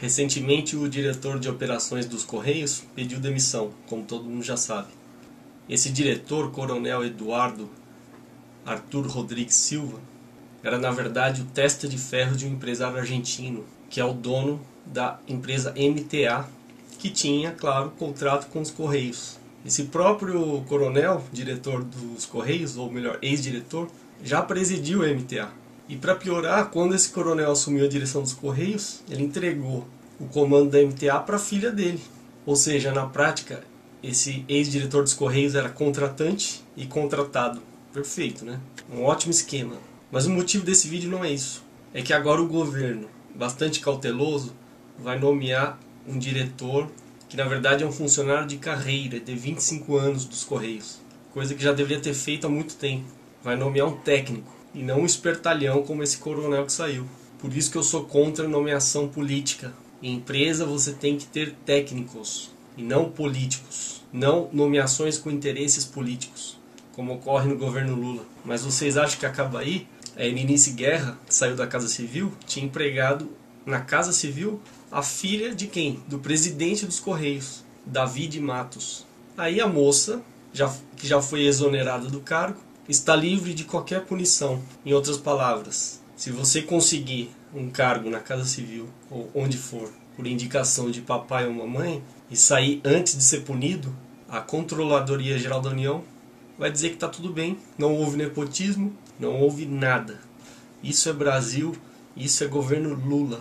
Recentemente, o diretor de operações dos Correios pediu demissão, como todo mundo já sabe. Esse diretor, Coronel Eduardo Arthur Rodrigues Silva, era na verdade o testa de ferro de um empresário argentino, que é o dono da empresa MTA, que tinha, claro, contrato com os Correios. Esse próprio coronel, diretor dos Correios, ou melhor, ex-diretor, já presidiu o MTA. E para piorar, quando esse coronel assumiu a direção dos Correios, ele entregou o comando da MTA para a filha dele. Ou seja, na prática, esse ex-diretor dos Correios era contratante e contratado. Perfeito, né? Um ótimo esquema. Mas o motivo desse vídeo não é isso. É que agora o governo, bastante cauteloso, vai nomear um diretor que na verdade é um funcionário de carreira de 25 anos dos Correios. Coisa que já deveria ter feito há muito tempo. Vai nomear um técnico e não um espertalhão como esse coronel que saiu. Por isso que eu sou contra nomeação política. Em empresa você tem que ter técnicos e não políticos. Não nomeações com interesses políticos, como ocorre no governo Lula. Mas vocês acham que acaba aí? A Eninice Guerra, saiu da Casa Civil, tinha empregado na Casa Civil a filha de quem? Do presidente dos Correios, David Matos. Aí a moça, já, que já foi exonerada do cargo, está livre de qualquer punição. Em outras palavras, se você conseguir um cargo na Casa Civil ou onde for, por indicação de papai ou mamãe, e sair antes de ser punido, a Controladoria Geral da União vai dizer que está tudo bem, não houve nepotismo, não houve nada. Isso é Brasil, isso é governo Lula.